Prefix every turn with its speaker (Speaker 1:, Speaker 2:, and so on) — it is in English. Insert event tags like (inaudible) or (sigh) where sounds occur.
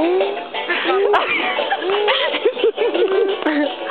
Speaker 1: Mm-hmm. (laughs) (laughs)